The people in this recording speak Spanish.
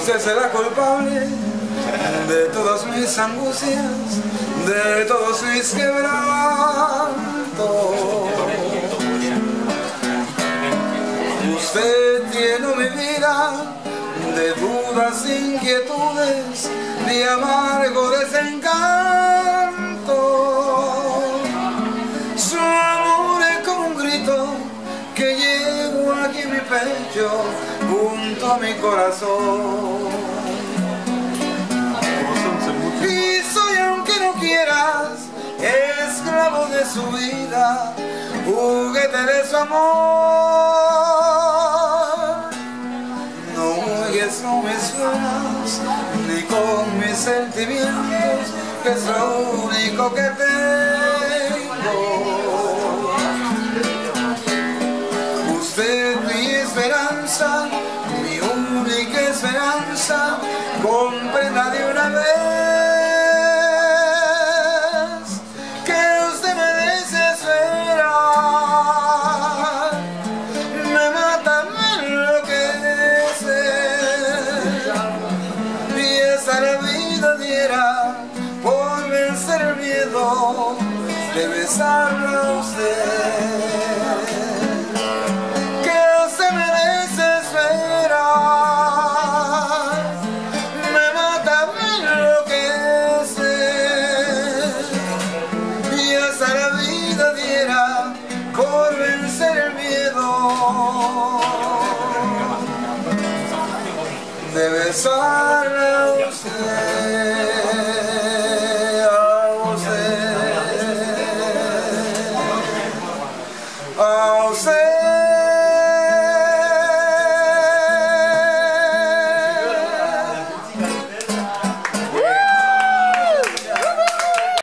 Usted será culpable de todas mis angustias, de todos mis quebrantos. Usted tiene mi vida de dudas, inquietudes, de amargo desencanto. Su amor es como un grito que llevo aquí mi pecho junto a mi corazón. Y soy aunque no quieras, esclavo de su vida, juguete de su amor. No juegues con mis sueños, ni con mis sentimientos, que es lo único que tengo. Usted mi esperanza, mi única esperanza, comprenda de de besarla a usted que se me desespera me mata me enloquece y hasta la vida diera por vencer el miedo de besarla a usted sé.